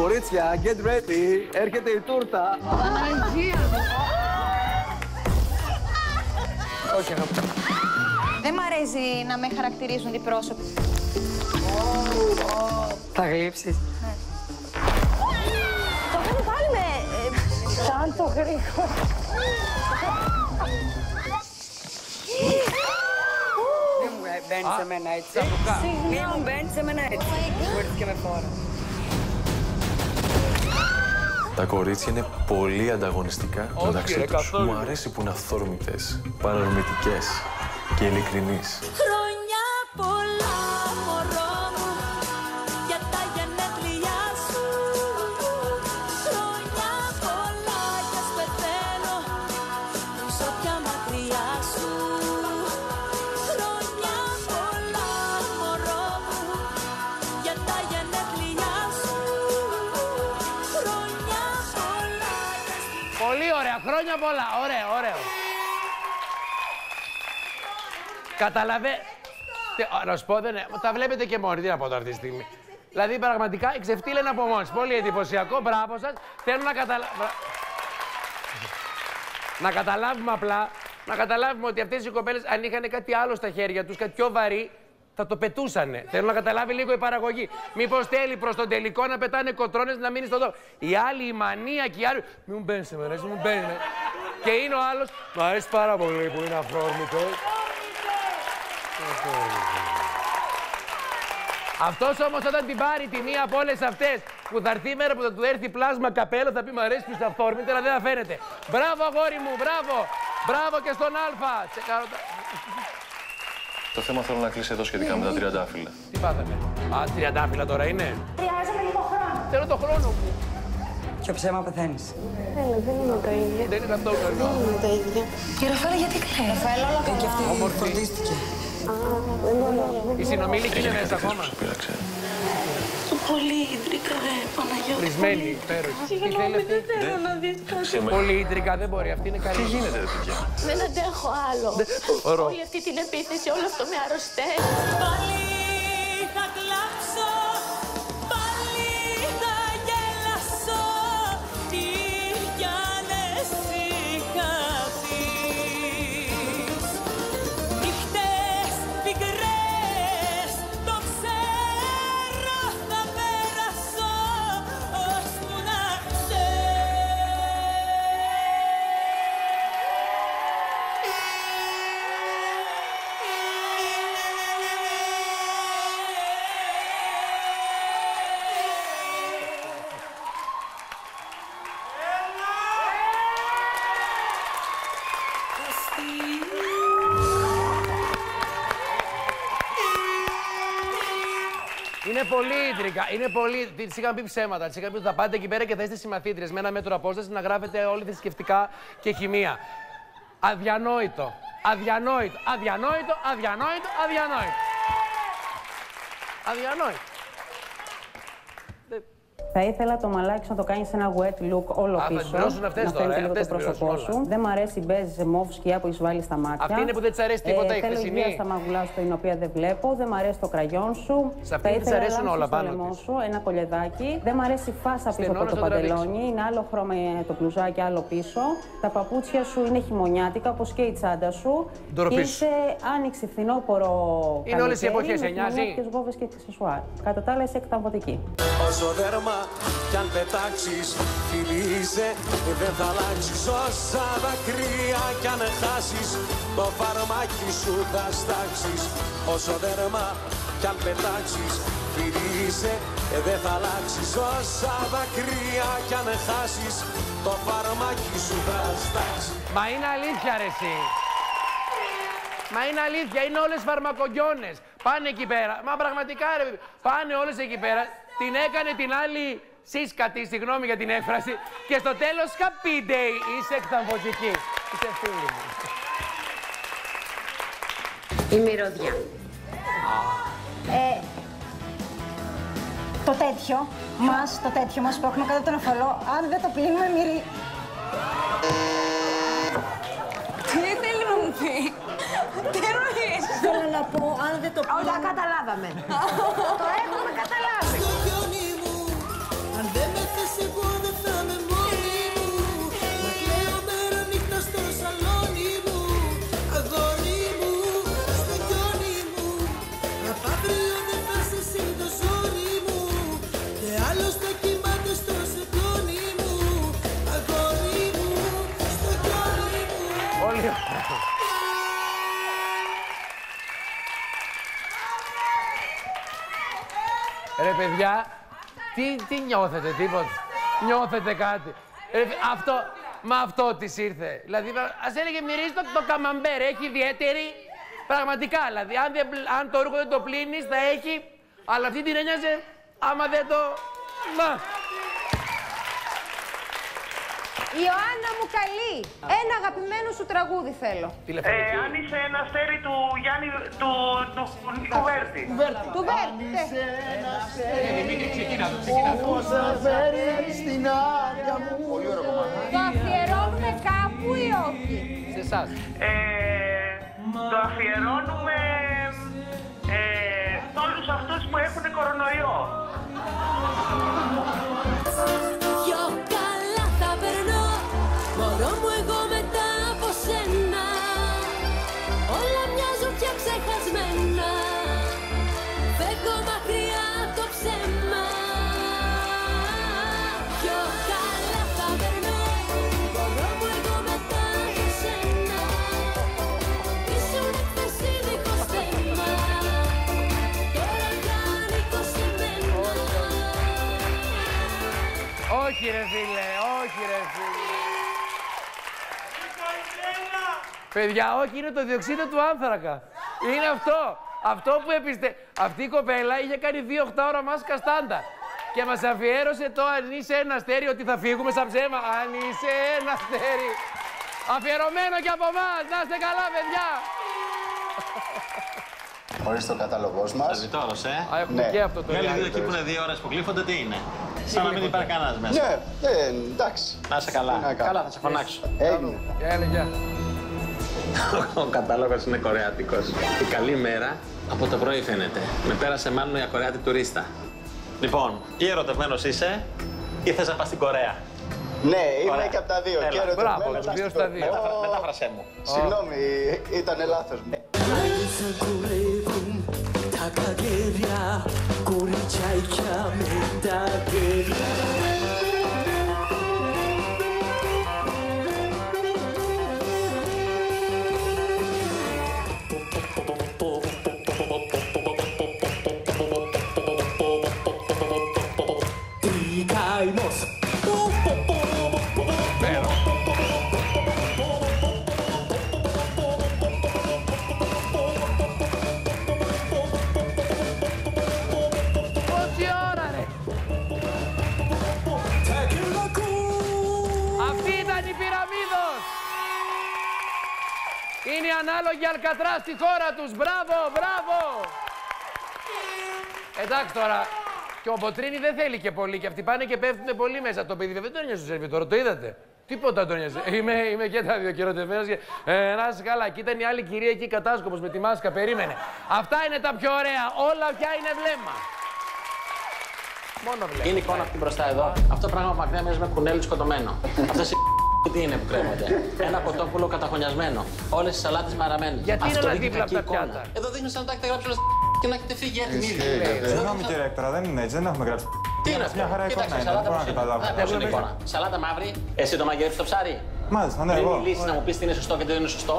Κορίτσια, get ready. Έρχεται η τούρτα. Παναγία μου. Όχι, αγαπητέ. Δεν μ' αρέσει να με χαρακτηρίζουν οι πρόσωποι. Θα γλύψεις. Το είχαν βάλει με... Σαν το γρήγορα. Δεν μου μπαίνει σε μένα έτσι. Μην μου μπαίνεις σε μένα έτσι. Μου έρθει και με φόρα. Τα κορίτσια είναι πολύ ανταγωνιστικά Όχι, μεταξύ ρε, τους. καθόλου. Μου αρέσει που είναι αυθόρμητες, παρορμητικές και ειλικρινείς. Χρόνια πολλά. Ωραίο, ωραίο. Καταλαβέ... Τι- α, Να σου πω, δεν... είναι- τα βλέπετε και μόνοι. Τι να πω τώρα αυτή τη στιγμή. Δηλαδή, πραγματικά, η ξεφτύλα είναι από μόνη. της. Πολύ εντυπωσιακό. Μπράβο σας. Θέλω να καταλάβω. Να καταλάβουμε απλά, να καταλάβουμε ότι αυτές οι κοπέλες αν είχαν κάτι άλλο στα χέρια τους, κάτι πιο βαρύ, θα το πετούσανε. Θέλω να καταλάβει λίγο η παραγωγή. Μήπως θέλει προς τον τελικό να πετάνε κοτρώνε να μείνει στο δω. Οι άλλοι, οι μανίακοι, οι άλλοι. Μην μου μπαίνεις σε μένα, μην μου μπαίνεις. Και είναι ο άλλος. Μ' αρέσει πάρα πολύ που είναι αφρόρμητο. Αυτός όμως όταν την πάρει τη μία από όλες αυτές που θα έρθει η μέρα που θα του έρθει πλάσμα καπέλο θα πει Μ' αρέσει που είσαι αυθόρμητη, αλλά δεν θα φαίνεται. Μπράβο, αγόρι μου, μπράβο! Μπράβο και στον Α! Τσεκάρω τα- Το θέμα θέλω να κλείσει εδώ σχετικά με τα τριαντάφυλλα. Τι πάθαμε. Α, τριαντάφυλλα τώρα είναι; Χρειάζομαι λίγο χρόνο. Θέλω το χρόνο μου. Πιο ψέμα πεθαίνεις. Δεν είναι αυτό που εννοώ. Και Ραφαέλα γιατί κλαίει. Ραφαέλα όλα καλά. Και αυτή φροντίστηκε. Η συνομήλικη είναι μέσα ακόμα. Πήραξε. Πολύ ιδρύκα ρε Παναγιώτη Κλεισμένη, υπέροχη. Τι θέλει Συγγνώμη, αυτή. δεν θέλω να δεις κάτι. Πολύ ίντρικα, δεν μπορεί. Αυτή είναι καλή. Τι γίνεται, ρε παιδιά; Δεν αντέχω άλλο. Ωραίο. Όλη αυτή την επίθεση, όλο αυτό με αρρωσταίνει. Πολύ ίντρικα. Είναι πολύ. Τη είχαν πει ψέματα. Τη είχαν πει ότι θα πάτε εκεί πέρα και θα είστε συμμαθήτριες με ένα μέτρο απόσταση να γράφετε όλοι θρησκευτικά και χημεία. Αδιανόητο. Αδιανόητο. Αδιανόητο. Αδιανόητο. Αδιανόητο. Αδιανόητο. Θα ήθελα το μαλάκι σου να το κάνεις σε ένα wet look όλο Α, θα πίσω. πληρώσουν αυτές να τώρα, φαίνεται ε, λίγο αυτές το πρόσωπό πληρώσουν σου. Δεν μ' αρέσει η μπέζ μοβ σκιά που έχει βάλεις στα μάτια. Αυτή είναι που δεν της αρέσει τίποτα, η θέλω χθεσινή. υγεία στα μαγουλά σου, την οποία δεν βλέπω. Δεν μ' αρέσει το κραγιόν σου. Σε αυτή Θα της ήθελα αρέσουν λάμψη όλα στο πάνω λαιμό της. σου, ένα κολεδάκι. Δεν μ' αρέσει η φάσα πίσω Στενό από να το το τραβήξω. παντελόνι. Είναι άλλο χρώμα ε, το μπλουζάκι, άλλο πίσω. Τα παπούτσια σου είναι χειμωνιάτικα, όπως και η τσάντα σου. Ντροπή σου. Είσαι άνοιξη, φθινόπωρο. Είναι όλες οι εποχές, σε νοιάζει; Και βόβε και αξεσουάρ. Κατά τα άλλα είσαι εκταμβωτική. Όσο δέρμα κι αν πετάξεις Φιλείσαι δεν θα αλλάξεις Όσα δακρύα κι αν χάσεις Το φαρμάκι σου θα στάξεις Όσο δέρμα κι αν πετάξεις Φιλείσαι δεν θα αλλάξεις Όσα δακρύα κι αν χάσεις Το φαρμάκι σου θα στάξεις Μα είναι αλήθεια, ρε εσύ. Μα είναι αλήθεια, είναι όλες φαρμακογιώνες. Πάνε εκεί πέρα. Μα πραγματικά, ρε, πάνε όλες εκεί πέρα. Την έκανε την άλλη σύσκατη, συγγνώμη για την έκφραση. Και στο τέλος, happy day. Είσαι εκταμβωτική. Είσαι φίλη μου. Η μυρωδιά. Ε, το τέτοιο μας, το τέτοιο μας που έχουμε κάτω από τον αφαλό, αν δεν το πλύνουμε μυρί... Τι θέλει να μου πει; Τι εννοείς; Θέλω να πω, αν δεν το Όλα καταλάβαμε. Το έχουμε καταλάβει. Ρε παιδιά, τι, τι νιώθετε, τίποτα. Νιώθετε κάτι. Ρε, αυτό, με αυτό της ήρθε. Δηλαδή, ας έλεγε μυρίζει το, το καμαμπέρ, έχει ιδιαίτερη. Πραγματικά, δηλαδή, αν, δεν, πλ- αν το ρούχο δεν το πλύνεις, θα έχει. Αλλά αυτή την ένοιαζε, άμα δεν το. Μα. Ιωάννα μου καλή. Ένα αγαπημένο σου τραγούδι θέλω. Τηλεφωνική. Ε, αν είσαι ένα αστέρι του Γιάννη του, του, Κουβέρτη. Του Βέρτη. Το αφιερώνουμε κάπου ή όχι; Σε εσάς. Ε, το αφιερώνουμε ε, σε όλους αυτούς που έχουν κορονοϊό. Όχι, ρε φίλε, όχι, ρε φίλε. Παιδιά, όχι, είναι το διοξείδιο του άνθρακα. Είναι αυτό. Αυτό που επιστε... Αυτή η κοπέλα είχε κάνει δύο 8 ώρα μάσκα στάντα. Και μας αφιέρωσε το αν είσαι ένα αστέρι ότι θα φύγουμε σαν ψέμα. Αν είσαι ένα αστέρι. Αφιερωμένο και από εμάς. Να είστε καλά, παιδιά. Ορίστε ο κατάλογο μας. Ζητώρος, ε. Α, έχουμε Ναι. και αυτό το Μια Ναι, λίδα εκεί που είναι δύο ώρες που γλύφονται, τι είναι; Σαν να μην υπάρχει κανένας μέσα. Ναι, ε, εντάξει. Να είσαι καλά. Τι να κάνω. Καλά, θα σε φωνάξω. Έγινε. Έλα, γεια. Ο κατάλογος είναι κορεάτικος. Η καλή μέρα από το πρωί φαίνεται. Με πέρασε μάλλον για κορεάτη τουρίστα. Λοιπόν, ή ερωτευμένος είσαι ή θες να πας στην Κορέα; Ναι, είμαι Ωραία. και από τα δύο. Έλα. Και Μπράβο, ερωτευμένος τους και δύο στο- στα δύο. Μεταφρα... Ω, Μετάφρασέ μου. Συγγνώμη, ήταν λάθος μου. Θα κουρεύουν τα καγέρια Κοριτσάκια με τα γέρια Αλκατράς στη χώρα τους. Μπράβο, μπράβο. Εντάξει τώρα, και ο Μποτρίνη δεν θέλει και πολύ και αυτοί πάνε και πέφτουν πολύ μέσα. Το παιδί δεν τον νοιάζει στο σερβιτόρο, το είδατε. Τίποτα τον νοιάζει. Είμαι, είμαι και τα δύο καιροτευμένος και... Ε, να είσαι καλά. Και ήταν η άλλη κυρία εκεί κατάσκοπος με τη μάσκα, περίμενε. Αυτά είναι τα πιο ωραία. Όλα πια είναι βλέμμα. Μόνο βλέμμα. Είναι εικόνα αυτή μπροστά εδώ. Αυτό πράγμα από μακριά μοιάζει με κουνέλι σκοτωμένο. Αυτός τι είναι που κρέμονται. Ένα κοτόπουλο καταχωνιασμένο. Όλες οι σαλάτες μαραμένε. Γιατί είναι Αυτό όλα δείχνει δίπλα από κακή τα εικόνα. πιάτα. Εδώ δείχνεις σαν να τα έχετε γράψει όλα και να έχετε φύγει έτοιμοι ήδη. Συγγνώμη κύριε Έκτορα, δεν είναι έτσι, δεν έχουμε γράψει. Τι είναι αυτό; Μια χαρά εικόνα Κοίταξε, είναι, σαλάτα δεν μπορώ πώς να είναι. καταλάβω. Α, πώς είναι η εικόνα. Σαλάτα μαύρη, εσύ το μαγειρεύεις το ψάρι; Μάλιστα, ναι, Πριν εγώ. μιλήσεις να μου πεις τι είναι σωστό και τι δεν είναι σωστό,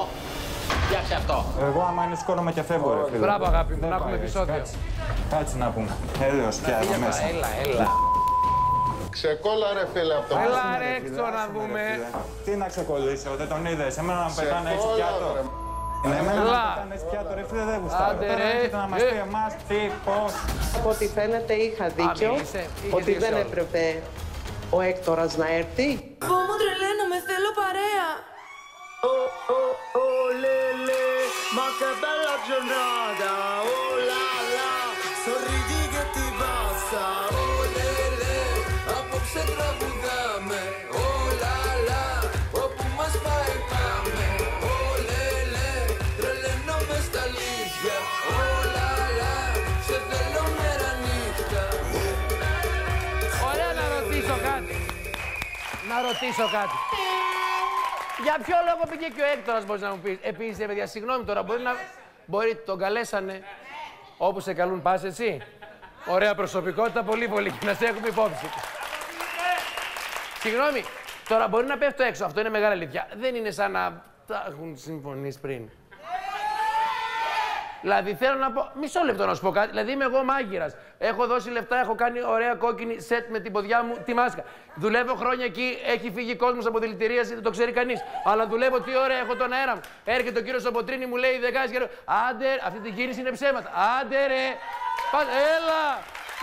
φτιάξε αυτό. Εγώ άμα είναι σκόνομαι και φεύγω ρε φίλε. Μπράβο, αγάπη μου, Δεν να έχουμε πάει έτσι, επεισόδιο. κάτσε. Κάτσε να πούμε. Έλεος πια εδώ μέσα. Έλα, έλα. Ξεκόλα ρε φίλε από το Έλα Άσε με, ρε ρε, έξω φίλε, να άσε με, ρε, δούμε. φίλε. Τι να ξεκολλήσω, δεν τον είδες. Εμένα να με πετάνε έτσι Ξεκόλα, πιάτο. ρε. Ναι, εμένα να Έλα. με πετάνε έτσι πιάτο ρε φίλε δεν γουστάρω. Άντε, Τώρα ρε. έρχεται να μας Ε. πει εμάς τι, πώς. Από ό,τι φαίνεται είχα δίκιο μίλησε. Είχες ότι δίκιο δεν σε όλα. έπρεπε ο Έκτορας να έρθει. Πω μου τρελαίνω, με θέλω παρέα. Ma che bella giornata, oh la la, Να ρωτήσω κάτι. Για ποιο λόγο πήγε και ο Έκτορας, μπορείς να μου πεις; Επίσης, ρε παιδιά, συγγνώμη τώρα, μπορεί να... Μπορεί, τον καλέσανε όπου σε καλούν πας εσύ. Ωραία προσωπικότητα, πολύ πολύ και να σε έχουμε υπόψη. Συγγνώμη, τώρα μπορεί να πέφτω έξω, αυτό είναι μεγάλη αλήθεια. Δεν είναι σαν να τα έχουν συμφωνήσει πριν. Δηλαδή θέλω να πω. Μισό λεπτό να σου πω κάτι. Δηλαδή είμαι εγώ μάγειρας. Έχω δώσει λεφτά, έχω κάνει ωραία κόκκινη σετ με την ποδιά μου τη μάσκα. Δουλεύω χρόνια εκεί, έχει φύγει κόσμος από δηλητηρίαση, δεν το ξέρει κανείς. Αλλά δουλεύω τι ωραία, έχω τον αέρα μου. Έρχεται ο κύριος Σοποτρίνη, μου λέει δεκάδε καιρό. Άντε, αυτή την κίνηση είναι ψέματα. Άντε ρε. Πα- Έλα.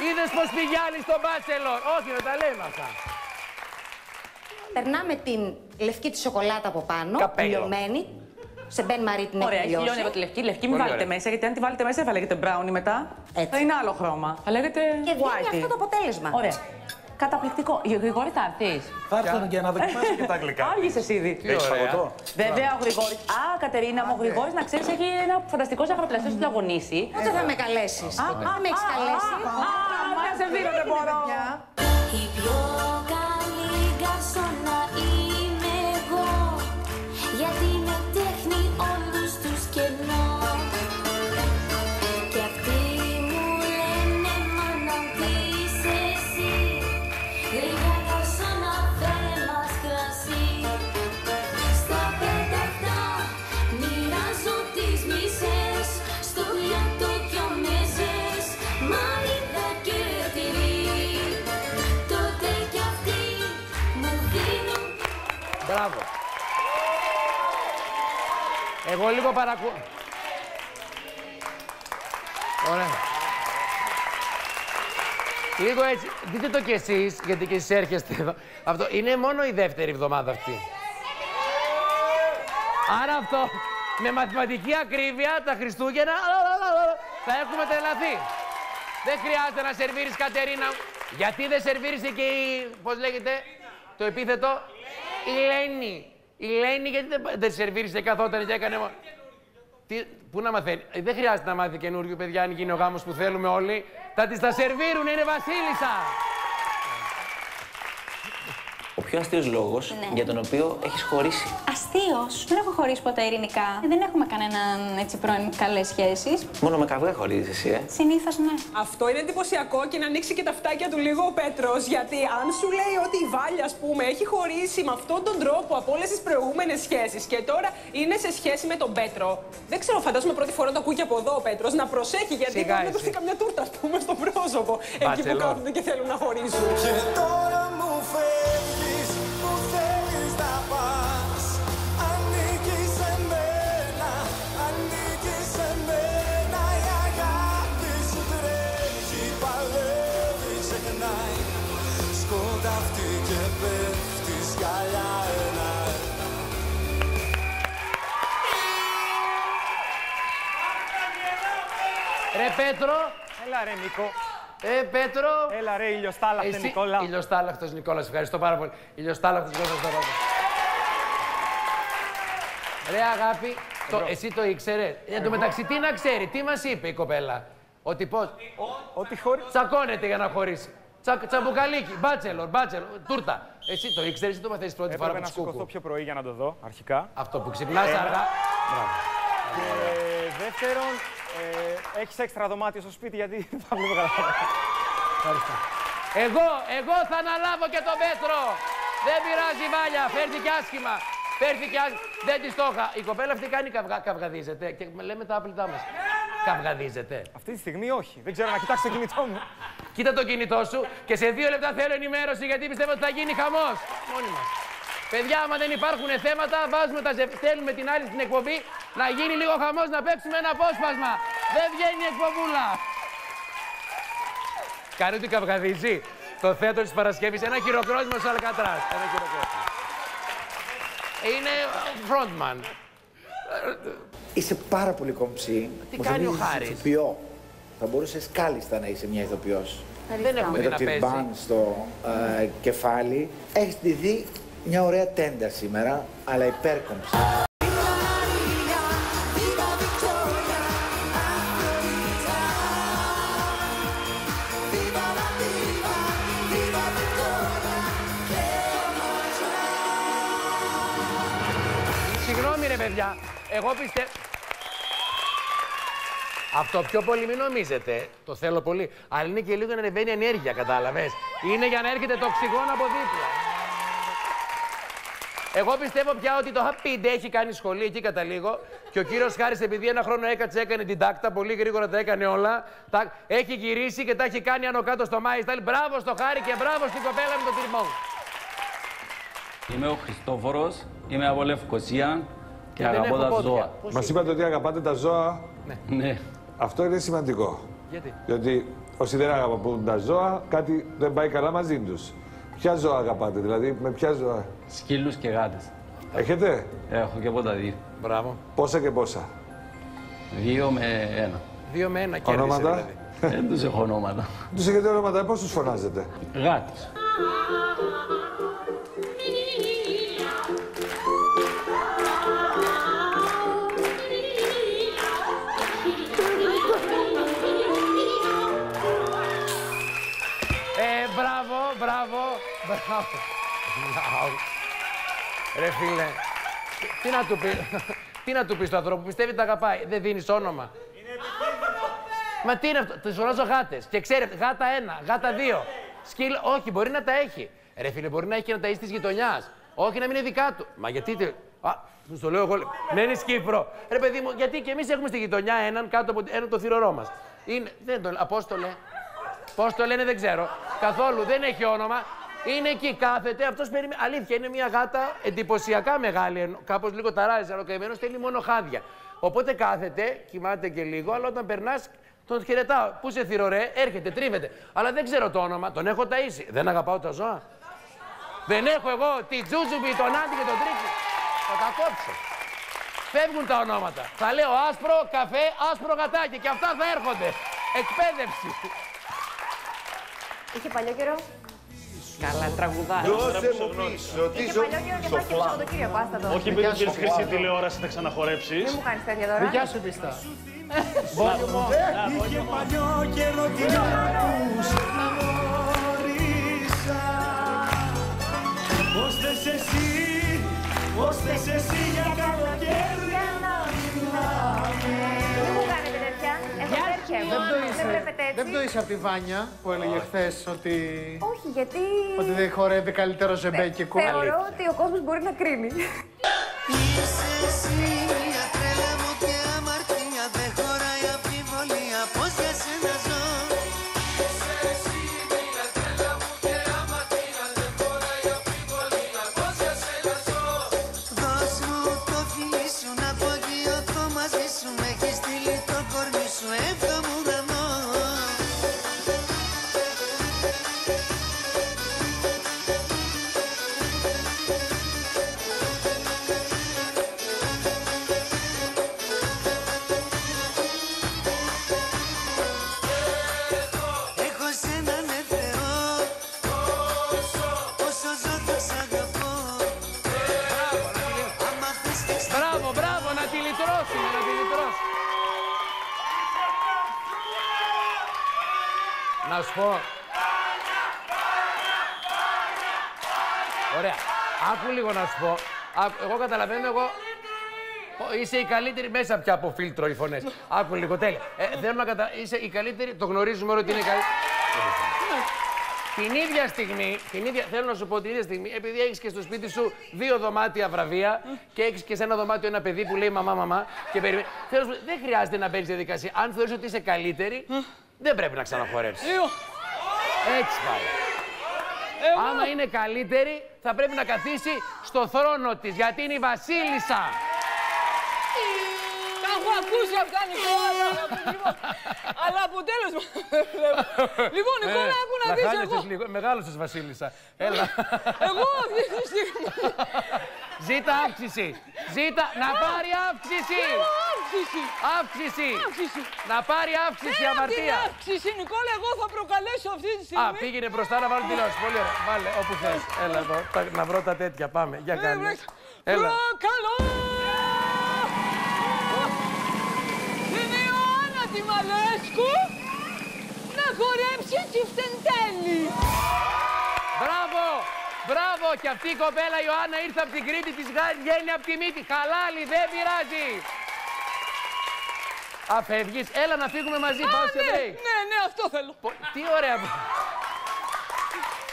Είδες πως πηγαίνει στον μπάτσελορ. Όχι, δεν τα λέμε αυτά. Περνάμε την λευκή τη σοκολάτα από πάνω, Καπέλο. λιωμένη. Σε μπεν μαρί την Ωραία, έχει έχει λιώνει λιώσει. από τη λευκή. Λευκή μην Πολύ βάλετε ωραία. μέσα, γιατί αν τη βάλετε μέσα δεν θα λέγεται brownie μετά. Θα είναι άλλο χρώμα. Θα λέγεται Και βγαίνει whitey. αυτό το αποτέλεσμα. Ωραία. Καταπληκτικό. Η Γρηγόρη θα έρθεις. Θα έρθουν και να δοκιμάσω και τα αγγλικά. Άργησε ήδη. Έχεις φαγωτό; Βέβαια, ο Γρηγόρη. Α, Κατερίνα μου, ο Γρηγόρης να ξέρεις έχει ένα φανταστικό ζαχαροπλαστείο στην Λαγονίση. Πότε θα με καλέσεις; Α, Α, με έχεις καλέσει. Μα σε δίνω, δεν μπορώ. Μπράβο. Εγώ λίγο παρακού... Ωραία. Λίγο έτσι. Δείτε το κι εσείς, γιατί κι εσείς έρχεστε εδώ. Αυτό είναι μόνο η δεύτερη εβδομάδα αυτή. Άρα αυτό, με μαθηματική ακρίβεια, τα Χριστούγεννα, θα έχουμε τρελαθεί. Δεν χρειάζεται να σερβίρεις, Κατερίνα. Γιατί δεν σερβίρισε και η, πώς λέγεται, το επίθετο, η Λένη. Η Λένη γιατί δεν, δεν σερβίρισε καθόταν και έκανε... μο- Τι, πού να μαθαίνει; Ε, Δεν χρειάζεται να μάθει καινούριο, παιδιά, αν γίνει ο γάμος που θέλουμε όλοι. Θα τις τα σερβίρουν, είναι βασίλισσα. Ο πιο αστείος λόγος Ναι. για τον οποίο έχεις χωρίσει. Αστείος. Δεν έχω χωρίσει ποτέ ειρηνικά. Δεν έχουμε κανέναν έτσι πρώην καλές σχέσεις. Μόνο με καυγά χωρίζεις εσύ, ε. Συνήθως ναι. Αυτό είναι εντυπωσιακό και να ανοίξει και τα φτάκια του λίγο ο Πέτρος. Γιατί αν σου λέει ότι η Βάλια, ας πούμε, έχει χωρίσει με αυτόν τον τρόπο από όλες τις προηγούμενες σχέσεις και τώρα είναι σε σχέση με τον Πέτρο. Δεν ξέρω, φαντάζομαι πρώτη φορά το ακούει και από εδώ ο Πέτρος να προσέχει γιατί Σιγά μπορεί να εσύ. δώσει καμιά τούρτα, ας πούμε, στο πρόσωπο. Εκεί που Μπαρσελόνα. κάθονται και θέλουν να χωρίσουν. Και τώρα μου φεύγεις Πέτρο. Έλα ρε Νίκο. Ε, Πέτρο. Έλα ρε ηλιοστάλαχτε Νικόλα. Ηλιοστάλαχτος Νικόλας, ευχαριστώ πάρα πολύ. Ηλιοστάλαχτος Νικόλας, ευχαριστώ πάρα πολύ. Ρε αγάπη, το, εσύ το ήξερες. Εν τω μεταξύ, τι να ξέρει, τι μας είπε η κοπέλα; Ότι πώς; Ότι χωρί... Τσακώνεται για να χωρίσει. Τσα, τσαμπουκαλίκι, μπάτσελορ, μπάτσελορ, τούρτα. Εσύ το ήξερες ή το μαθαίνεις πρώτη φορά Έπρεπε από να τη σκούκου. σηκωθώ πιο πρωί για να το δω, αρχικά. Αυτό που ξυπνάς Ένα. αργά. Μπράβο. Και δεύτερον, ε, έχεις έξτρα δωμάτιο στο σπίτι γιατί θα βλέπω καλά. Ευχαριστώ. Εγώ, εγώ θα αναλάβω και τον Πέτρο. Δεν πειράζει, Βάλια. Φέρθηκε άσχημα. Φέρθηκε άσχημα. Δεν τη το είχα. Η κοπέλα αυτή κάνει καυγα... καυγαδίζεται. Και με λέμε τα άπλητά μας. Καυγαδίζεται. Αυτή τη στιγμή όχι. Δεν ξέρω να κοιτάξω το κινητό μου. Κοίτα το κινητό σου και σε δύο λεπτά θέλω ενημέρωση γιατί πιστεύω ότι θα γίνει χαμός. Μόνοι μας. Παιδιά, άμα δεν υπάρχουν θέματα, βάζουμε τα ζευ... στέλνουμε την άλλη στην εκπομπή να γίνει λίγο χαμός, να παίξουμε ένα απόσπασμα. Δεν βγαίνει η εκπομπούλα. Κάνει ότι καυγαδίζει. Το θέατρο της Παρασκευής, ένα χειροκρότημα στο Αλκατράς. Ένα χειροκρότημα. Είναι frontman. Είσαι πάρα πολύ κομψή. Τι Μου κάνει ο θυμίζεις Χάρης; ηθοποιό. Θα μπορούσες κάλλιστα να είσαι μια ηθοποιός. Δεν έχουμε Με δει το να παίζει. τυρμπάν στο ε, κεφάλι. Έχεις τη δει μια ωραία τέντα σήμερα, αλλά υπέρκομψη. Συγγνώμη ρε παιδιά, εγώ πιστεύω... Αυτό πιο πολύ μην νομίζετε, το θέλω πολύ, αλλά είναι και λίγο να ανεβαίνει η ενέργεια, κατάλαβες. Είναι για να έρχεται το οξυγόνο από δίπλα. Εγώ πιστεύω πια ότι το Happy έχει κάνει σχολή, εκεί καταλήγω. Και ο κύριος Χάρης, επειδή ένα χρόνο έκατσε, έκανε την τάκτα, πολύ γρήγορα τα έκανε όλα. Τα... Έχει γυρίσει και τα έχει κάνει άνω κάτω στο Μάι Style. Μπράβο στο Χάρη και μπράβο στην κοπέλα με τον τριμό. Είμαι ο Χριστόφορος, είμαι από Λευκοσία και δεν αγαπώ έχω τα πόδια. ζώα. Πώς Μας είπατε ότι αγαπάτε τα ζώα. Ναι. Αυτό είναι σημαντικό. Γιατί; Διότι όσοι δεν αγαπούν τα ζώα, κάτι δεν πάει καλά μαζί τους. Ποια ζώα αγαπάτε, δηλαδή με ποια ζώα; Σκύλους και γάτες. Έχετε; Έχω και από τα δύο. Μπράβο. Πόσα και πόσα; Δύο με ένα. Δύο με ένα κέρδισε Ονόματα; δηλαδή. Δεν τους έχω ονόματα. Τους έχετε ονόματα, πώς τους φωνάζετε; Γάτες. Ε, μπράβο, μπράβο, μπράβο. Μπράβο. Ρε φίλε, τι να του πει, τι να του πει στον άνθρωπο που πιστεύει τα αγαπάει. Δεν δίνεις όνομα. Μα τι είναι αυτό, τους φωνάζω γάτες. Και ξέρει, γάτα ένα, γάτα δύο. Σκύλ, όχι, μπορεί να τα έχει. Ρε φίλε, μπορεί να έχει και να τα έχει της γειτονιάς. Όχι να μην είναι δικά του. Μα γιατί. τε- Α, σου το λέω εγώ. Δεν είναι Κύπρο. Ρε παιδί μου, γιατί και εμείς έχουμε στη γειτονιά έναν κάτω από έναν το θηρορό μας. Είναι. Δεν τον. Απόστολε. Πώ το λένε, δεν ξέρω. Καθόλου, δεν έχει όνομα. Είναι εκεί, κάθεται. Αυτός περιμένει. Αλήθεια, είναι μια γάτα εντυπωσιακά μεγάλη. Κάπως λίγο ταράζει, αλλά ο καημένο θέλει μόνο χάδια. Οπότε κάθεται, κοιμάται και λίγο, αλλά όταν περνάς, τον χαιρετάω. Πού σε θηρορέ, έρχεται, τρίβεται. Αλλά δεν ξέρω το όνομα, τον έχω ταΐσει. Δεν αγαπάω τα ζώα. Δεν έχω εγώ τη Τζούζουμπι, τον Άντι και τον Τρίτσι. Θα τα κόψω. Φεύγουν τα ονόματα. Θα λέω άσπρο, καφέ, άσπρο γατάκι και αυτά θα έρχονται. Εκπαίδευση. Είχε παλιό καιρό; Καλά, τραγουδάει. Δώσε μου πίσω τη Είχε ζωή. παλιό καιρό και πάει και το Σαββατοκύριακο. Άστα το. Όχι επειδή ξέρει χρήση τηλεόραση να ξαναχορέψεις. Μην μου κάνεις τέτοια τώρα. Δικιά σου πιστά. Είχε παλιό καιρό την άκους να γνώρισα Πώς θες εσύ, πώς θες εσύ για Έχω τέτοια εγώ. Δεν το Δεν είσαι, βλέπετε έτσι; δεν το είσαι από τη Βάνια που έλεγε χθες ότι, Όχι, γιατί. ότι δεν χορεύει καλύτερο ζεμπέκικο. Θεωρώ ότι ο κόσμος μπορεί να κρίνει. Είσαι εσύ πω. Ωραία. Άκου λίγο να σου πω. Άκου, εγώ καταλαβαίνω, εγώ... Ω, Είσαι η καλύτερη μέσα πια από φίλτρο οι φωνές. Άκου λίγο, τέλεια. Ε, θέλω να κατα... Είσαι η καλύτερη, το γνωρίζουμε όλοι ότι είναι η καλύτερη. Την ίδια στιγμή, την ίδια, θέλω να σου πω την ίδια στιγμή, επειδή έχεις και στο σπίτι σου δύο δωμάτια βραβεία και έχεις και σε ένα δωμάτιο ένα παιδί που λέει μαμά, μαμά και περιμένει. Θέλω να σου πω, δεν χρειάζεται να μπαίνει διαδικασία. Αν θεωρείς ότι είσαι καλύτερη, δεν πρέπει να ξαναχορέψεις. Έτσι πάει. Άμα είναι καλύτερη, θα πρέπει να καθίσει στο θρόνο της γιατί είναι η Βασίλισσα. Τα έχω ακούσει αυτά, Νικόλα. Λοιπόν, Αλλά αποτέλεσμα. Λοιπόν, Νικόλα, άκου να δεις εγώ. λίγο. Μεγάλωσες, Βασίλισσα. Έλα. Εγώ αυτή τη στιγμή. Ζήτα αύξηση. Ζήτα να πάρει αύξηση. Αύξηση. Αύξηση. Αύξηση. Να πάρει αύξηση η Πέρα από την αμαρτία. αύξηση, Νικόλα, εγώ θα προκαλέσω αυτή τη Α, στιγμή. πήγαινε μπροστά να βάλω τηλεόραση. Πολύ ωραία. Βάλε όπου θες. Έλα εδώ. τα- Να βρω τα τέτοια. Πάμε. Για κάνε. Έλα. Προκαλώ! Την Ιωάννα τη Μαλέσκου να χορέψει τσιφτεντέλη. Μπράβο! Μπράβο! Και αυτή η κοπέλα η Ιωάννα ήρθε από την Κρήτη, της γα- βγαίνει από τη μύτη. Χαλάλι, δεν πειράζει. Α, φεύγεις. Έλα να φύγουμε μαζί. Α, Πάω σε ναι, break. ναι, ναι, αυτό θέλω. Τι ωραία. που-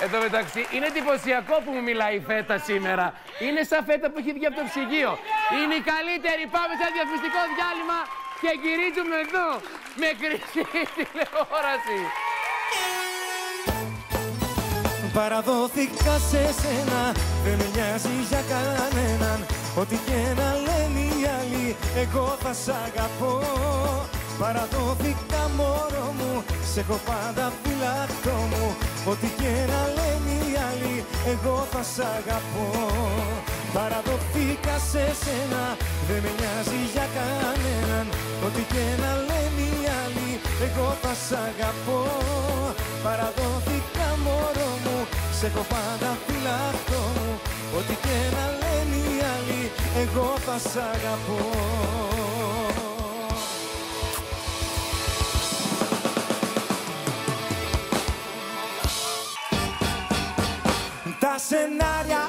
Εν τω μεταξύ, είναι εντυπωσιακό που μου μιλάει η φέτα σήμερα. Είναι σαν φέτα που έχει βγει από το ψυγείο. Είναι η καλύτερη. Πάμε σε ένα διαφημιστικό διάλειμμα και γυρίζουμε εδώ με χρυσή τηλεόραση. Παραδόθηκα σε σένα, δεν με νοιάζει για κανέναν. Ό,τι και να λένε οι άλλοι, εγώ θα σ' αγαπώ. Παραδόθηκα μωρό μου, σε έχω πάντα φυλακτό μου. Ό,τι και να λένε οι άλλοι, εγώ θα σ' αγαπώ. Παραδοθήκα σε σένα, δεν με νοιάζει για κανέναν. Ό,τι και να λένε οι άλλοι, εγώ θα σ' αγαπώ. Παραδόθηκα μωρό μου, σε έχω πάντα φυλακτό μου Ό,τι και να λένε οι άλλοι, εγώ θα σ' αγαπώ. Τα σενάρια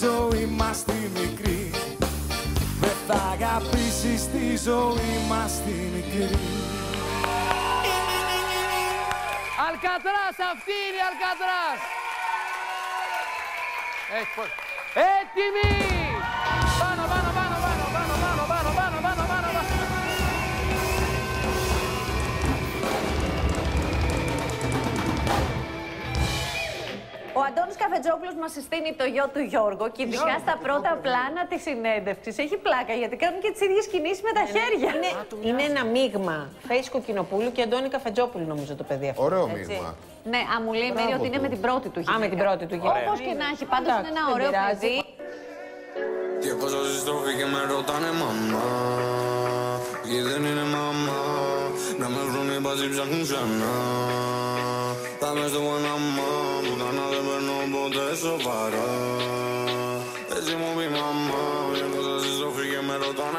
ζωή μας τη μικρή Δεν θα αγαπήσεις τη ζωή μας τη μικρή Αλκατράς, αυτή είναι η Αλκατράς. Έχει πώς. Έτοιμοι! Ο Αντώνης Καφετζόπουλος μας συστήνει το γιο του Γιώργο και ειδικά στα πρώτα πλάνα της συνέντευξης. Έχει πλάκα γιατί κάνουν και τις ίδιες κινήσεις με τα χέρια. Είναι, είναι ένα μείγμα Φέης Κοκκινοπούλου και Αντώνη Καφετζόπουλου, νομίζω το παιδί αυτό. Ωραίο Έτσι. μείγμα. Ναι, α, μου λέει η Μέρη Μπράβο ότι είναι του. με την πρώτη του γυναίκα. με την πρώτη του γυναίκα. Όπως και να έχει, πάντως είναι ένα δεν ωραίο πειράζει. παιδί. Και πόσα συστροφή και με ρωτάνε μαμά Ή δεν είναι μαμά Να με βρουν οι μπαζί ψάχνουν ξανά Θα μες στο Παναμά Που κανά έτσι μου πει με ρωτάνε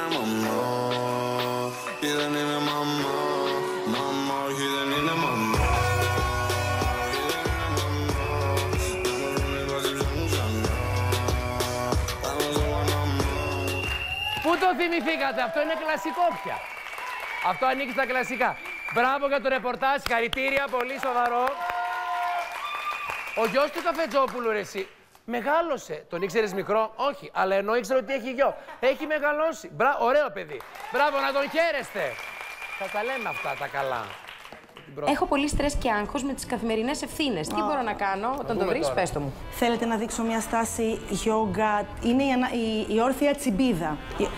Πού το θυμηθήκατε, αυτό είναι κλασικό πια. Αυτό ανήκει στα κλασικά. Μπράβο για το ρεπορτάζ, χαρητήρια, πολύ σοβαρό. Ο γιος του Καφετζόπουλου, ρε εσύ, μεγάλωσε. Τον ήξερες μικρό, όχι, αλλά ενώ ήξερε ότι έχει γιο. Έχει μεγαλώσει. Μπρα... Ωραίο παιδί. Μπράβο, να τον χαίρεστε. Θα τα λέμε αυτά τα καλά. Την πρώτη. Έχω πολύ στρες και άγχος με τις καθημερινές ευθύνες. Τι μπορώ να κάνω όταν το δούμε βρεις, τώρα. πες το μου. Θέλετε να δείξω μια στάση γιόγκα. Είναι η, ανα- η, η όρθια τσιμπίδα.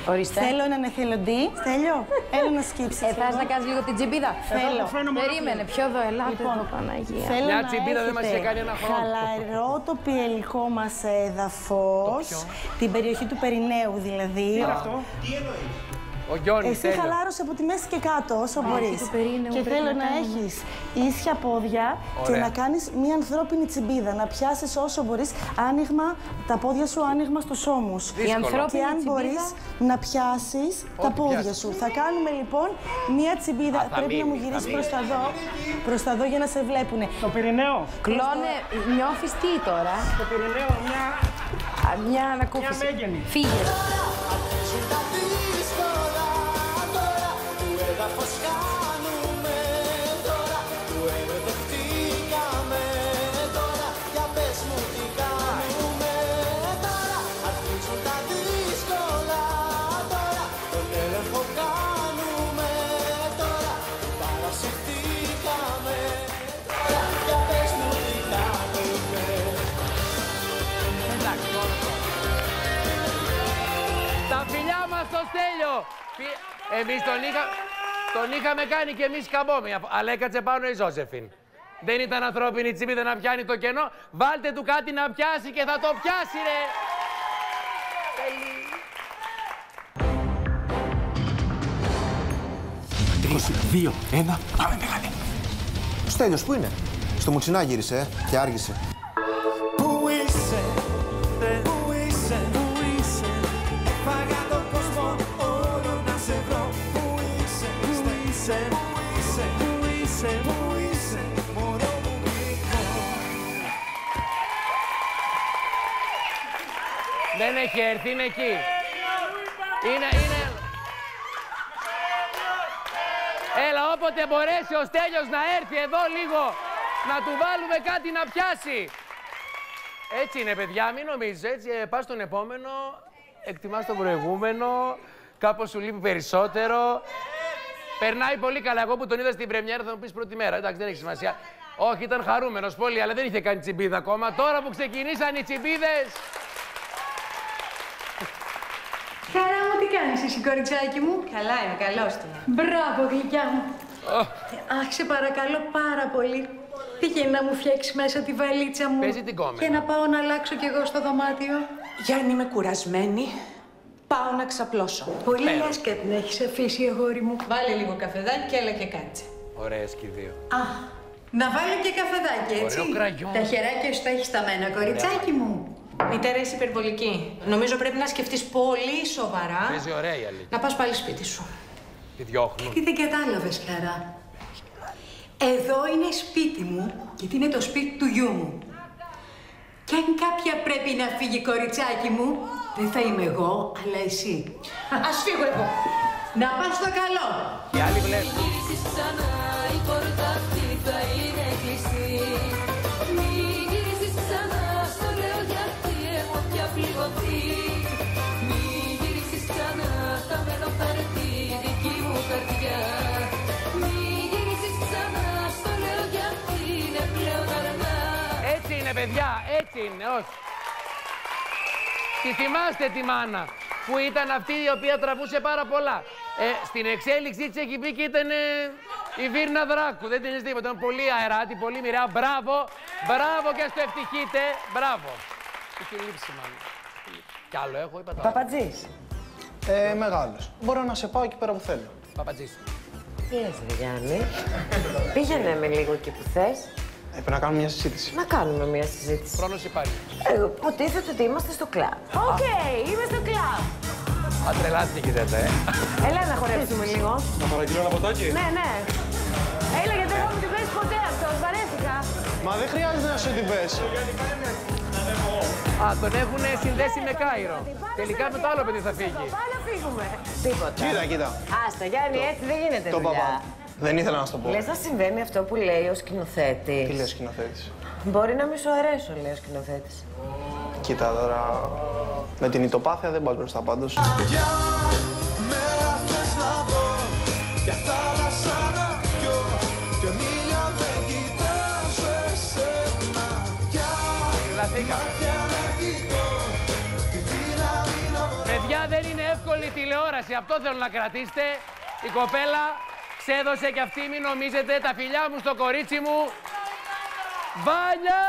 Ορίστε. Θέλω έναν εθελοντή. Στέλιο, έλα να σκύψεις. Ε, θες να κάνεις λίγο την τσιμπίδα; Θέλω. Περίμενε, πιο εδώ, ελάτε Λοιπόν, εδώ, Παναγία. Θέλω Μια να τσιμπίδα δεν μας έχετε είχε κάνει ένα χρόνο. Χαλαρό το πιελικό μας έδαφος. Την περιοχή του Περιναίου δηλαδή. Τι είναι αυτό; Ο Γιώργης Εσύ τέλειο. χαλάρωσες από τη μέση και κάτω όσο Α, μπορείς. και το περίναιο Και πρέπει θέλω να να κάνουμε. έχεις ίσια πόδια και Ωραία. να κάνεις μια ανθρώπινη τσιμπίδα. Να πιάσεις όσο μπορείς άνοιγμα, τα πόδια σου άνοιγμα στους ώμους. Η ανθρώπινη Και αν τσιμπίδα- μπορείς να πιάσεις τα Ό,τι πόδια πιάσεις. σου. Θα κάνουμε λοιπόν μια τσιμπίδα. Α, θα Πρέπει να μείνει, μου θα γυρίσεις μείνει. προς τα δω. Προς τα δω για να σε βλέπουνε. Το Πυρηναίο. Κλώνε, νιώθεις τι τώρα; Το Πυρηναίο, μια, Α, Μια ανακούφιση. μια μέγενη. Φύγε. Εμείς τον, είχα... τον είχαμε κάνει και εμείς καμπόμοι, αλλά έκατσε πάνω η Ζώσεφιν. Δεν ήταν ανθρώπινη τσιμπίδα να πιάνει το κενό. Βάλτε του κάτι να πιάσει και θα το πιάσει, ρε. Τρεις, δύο, ένα, πάμε μεγάλη. Ο Στέλιος πού είναι; Στο Μουτσινά γύρισε ε, και άργησε. Δεν έχει έρθει, είναι εκεί. Είναι, είναι... Έλα, όποτε μπορέσει ο Στέλιος να έρθει εδώ λίγο, να του βάλουμε κάτι να πιάσει. Έτσι είναι, παιδιά, μην νομίζεις έτσι. Ε, πας στον επόμενο, εκτιμάς τον προηγούμενο, κάπως σου λείπει περισσότερο. Περνάει πολύ καλά. Εγώ που τον είδα στην πρεμιέρα θα μου πεις πρώτη μέρα. Εντάξει, δεν έχει σημασία. Όχι, ήταν χαρούμενος πολύ, αλλά δεν είχε κάνει τσιμπίδα ακόμα. Τώρα που ξεκινήσαν οι τσιμπίδες, Χαρά μου, τι κάνεις εσύ, κοριτσάκι μου; Καλά είμαι, καλώς του. Μπράβο, γλυκιά μου. Αχ, σε παρακαλώ πάρα πολύ. Πήγαινε να μου φτιάξεις μέσα τη βαλίτσα μου. Παίζει την κόμενα. Και να πάω να αλλάξω κι εγώ στο δωμάτιο. Γιάννη, είμαι κουρασμένη. Πάω να ξαπλώσω. Πολύ λες και την έχεις αφήσει, αγόρι μου. Βάλε λίγο καφεδάκι και έλα και κάτσε. Ωραίες και οι δύο. Α, να βάλω και καφεδάκι, έτσι. Ωραίο κραγιόν. Τα χεράκια σου τα έχεις σταμμένα, κοριτσάκι μου. Μητέρα, είσαι υπερβολική. Νομίζω πρέπει να σκεφτείς πολύ σοβαρά Παίζει ωραία η αλήθεια. να πας πάλι σπίτι σου. Τη διώχνουν. Τι δεν κατάλαβες, χαρά. Εδώ είναι σπίτι μου, γιατί είναι το σπίτι του γιού μου. Και αν κάποια πρέπει να φύγει, κοριτσάκι μου, δεν θα είμαι εγώ, αλλά εσύ. Ας φύγω εγώ. Να πας στο καλό. Οι άλλοι βλέπουν. Παιδιά, έτσι είναι, όχι. Τη θυμάστε τη μάνα που ήταν αυτή η οποία τραβούσε πάρα πολλά. Ε, στην εξέλιξή της έχει μπει και ήταν ε, η Βίρνα Δράκου. Δεν την τίποτα. Ήταν πολύ αεράτη, πολύ μοιραία. Μπράβο, μπράβο και στο ευτυχείτε. Μπράβο. Έχει λείψει μάνα. Κι άλλο έχω, είπα τα. Παπατζής. Ε, μεγάλος. Μπορώ να σε πάω εκεί πέρα που θέλω. Παπατζής. Τι λες, ρε Γιάννη. Πήγαινε με λίγο εκεί που θες. Ε, πρέπει να κάνουμε μια συζήτηση. Να κάνουμε μια συζήτηση. Χρόνος υπάρχει. Εγώ υποτίθεται ότι είμαστε στο κλαμπ. Οκ, είμαι στο κλαμπ. Αν τρελάθηκε η Ζέτα, ε. Έλα να χορέψουμε λίγο. Να παραγγείλω ένα ποτάκι; Ναι, ναι. Έλα, γιατί δεν έχω την πέσει ποτέ αυτό. Βαρέθηκα. Μα δεν χρειάζεται να σου την πες. Α, τον έχουν συνδέσει με Κάιρο. Τελικά με το άλλο παιδί θα φύγει. Πάμε να φύγουμε. Τίποτα. Κοίτα, κοίτα. Άστα, Γιάννη, έτσι δεν γίνεται Το δουλειά. παπά. Δεν ήθελα να σου το πω. Λες να συμβαίνει αυτό που λέει ο σκηνοθέτης. Τι λέει ο σκηνοθέτης; Μπορεί να μη σου αρέσω, λέει ο σκηνοθέτης. Κοίτα τώρα. Με την ητοπάθεια δεν πάω μπροστά πάντως. Παιδιά, δεν είναι εύκολη η τηλεόραση. Αυτό θέλω να κρατήσετε. Η κοπέλα ξέδωσε και αυτή, μην νομίζετε, τα φιλιά μου στο κορίτσι μου. Βάνια!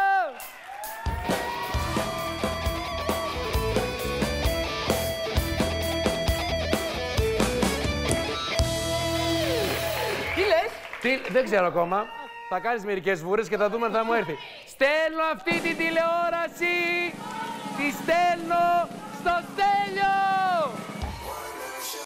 Τι λες; Τι, δεν ξέρω ακόμα. Θα κάνεις μερικές βούρες και θα δούμε αν θα μου έρθει. Στέλνω αυτή την τηλεόραση! Τη στέλνω στο Στέλιο!